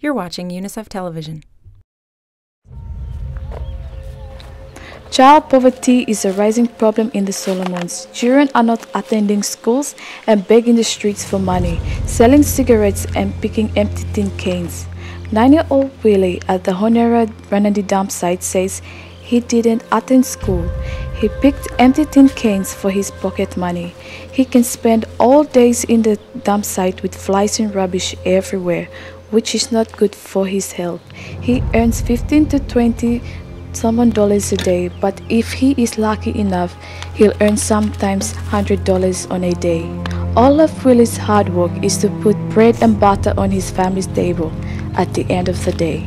You're watching UNICEF Television. Child poverty is a rising problem in the Solomons. Children are not attending schools and begging the streets for money, selling cigarettes and picking empty tin cans. Nine-year-old Willie at the Honiara Ranadi dump site says he didn't attend school. He picked empty tin cans for his pocket money. He can spend all days in the dump site with flies and rubbish everywhere, which is not good for his health. He earns 15 to 20 Solomon dollars a day, but if he is lucky enough, he'll earn sometimes $100 on a day. All of Willie's hard work is to put bread and butter on his family's table at the end of the day.